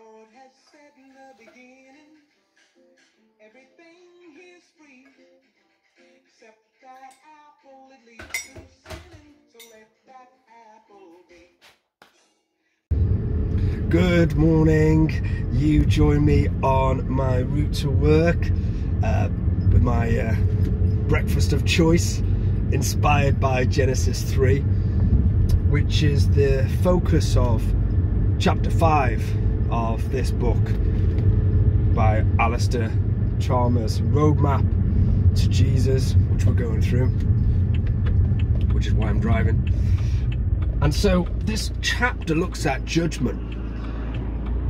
Lord has said in the beginning, everything is free, except that apple leads to. So let that apple be. Good morning. You join me on my route to work uh, with my uh, breakfast of choice, inspired by Genesis 3, which is the focus of chapter 5 of this book by Alistair Chalmers Roadmap to Jesus, which we're going through, which is why I'm driving. And so this chapter looks at judgment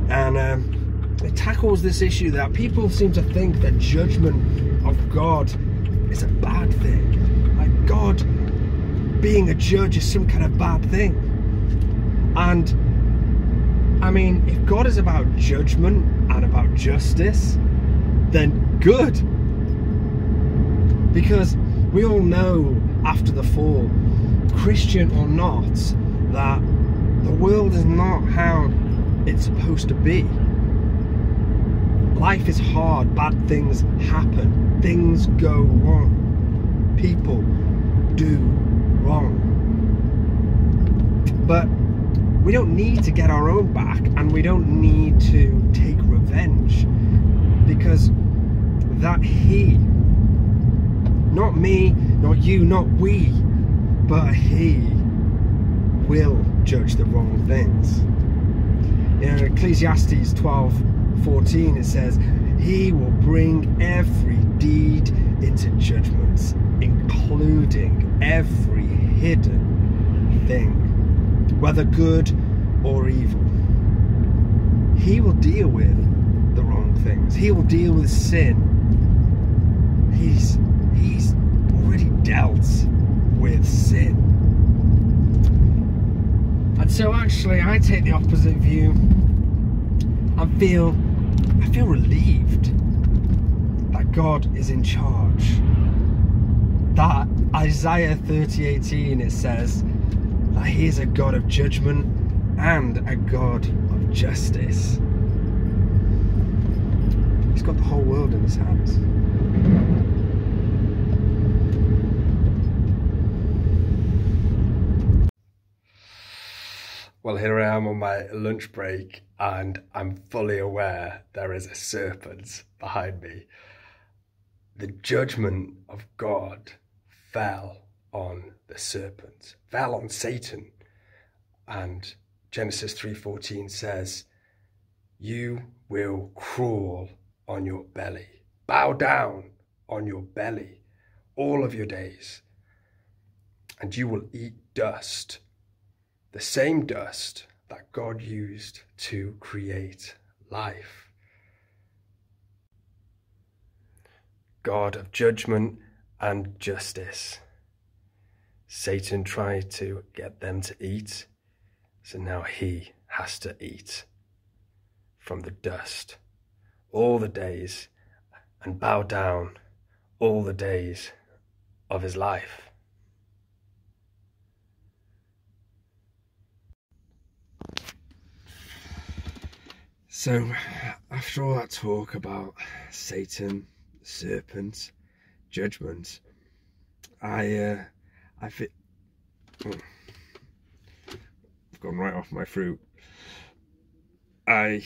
and um, it tackles this issue that people seem to think that judgment of God is a bad thing. Like God being a judge is some kind of bad thing. And I mean, if God is about judgment and about justice, then good. Because we all know after the fall, Christian or not, that the world is not how it's supposed to be. Life is hard, bad things happen, things go wrong, people do wrong. But we don't need to get our own back and we don't need to take revenge because that He, not me, not you, not we, but He will judge the wrong things. In Ecclesiastes 12 14 it says, He will bring every deed into judgment, including every hidden thing, whether good or evil. He will deal with the wrong things. He will deal with sin. He's he's already dealt with sin. And so actually I take the opposite view. I feel I feel relieved that God is in charge. That Isaiah 30:18 it says that he is a God of judgment and a God of justice. He's got the whole world in his hands. Well, here I am on my lunch break, and I'm fully aware there is a serpent behind me. The judgment of God fell on the serpent, fell on Satan. And Genesis 3:14 says, "You will crawl on your belly, bow down on your belly all of your days, and you will eat dust." the same dust that God used to create life. God of judgment and justice. Satan tried to get them to eat, so now he has to eat from the dust all the days and bow down all the days of his life. So, after all that talk about Satan, serpent, judgment, I, uh, I fit. Oh, I've gone right off my fruit. I,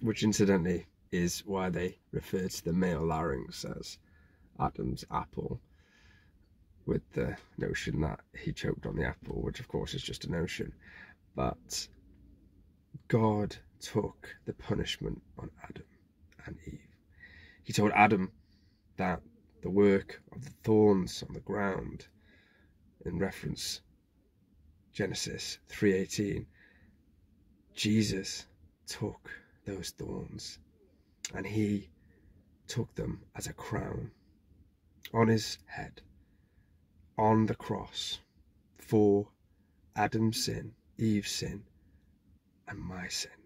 which incidentally is why they refer to the male larynx as Adam's apple, with the notion that he choked on the apple, which of course is just a notion, but God took the punishment on Adam and Eve. He told Adam that the work of the thorns on the ground in reference Genesis 3:18 Jesus took those thorns and he took them as a crown on his head on the cross for Adam's sin, Eve's sin, and my sin.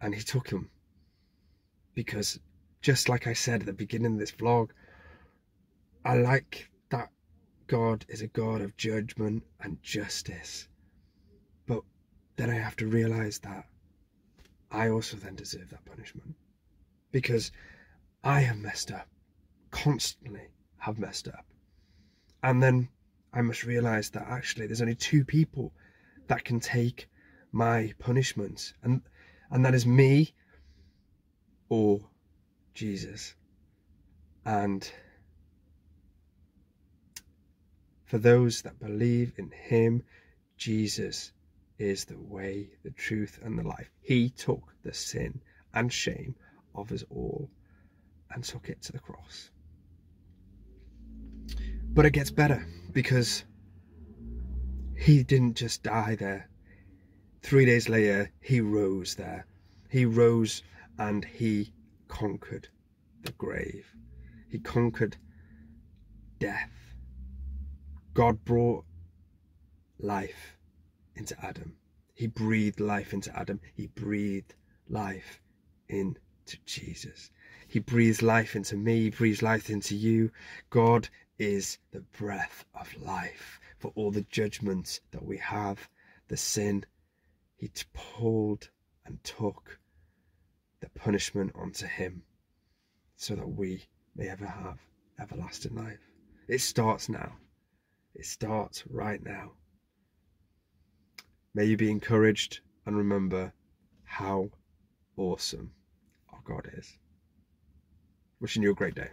And he took them Because just like I said at the beginning of this vlog, I like that God is a God of judgment and justice. But then I have to realize that I also then deserve that punishment because I have messed up, constantly have messed up. And then I must realize that actually there's only two people that can take my punishment, and and that is me or Jesus. And for those that believe in him, Jesus is the way, the truth, and the life. He took the sin and shame of us all and took it to the cross. But it gets better because he didn't just die there. Three days later, he rose there. He rose and he conquered the grave. He conquered death. God brought life into Adam. He breathed life into Adam. He breathed life into Jesus. He breathes life into me. He breathes life into you. God is the breath of life for all the judgments that we have, the sin. He pulled and took the punishment onto him so that we may ever have everlasting life. It starts now. It starts right now. May you be encouraged and remember how awesome our God is. Wishing you a great day.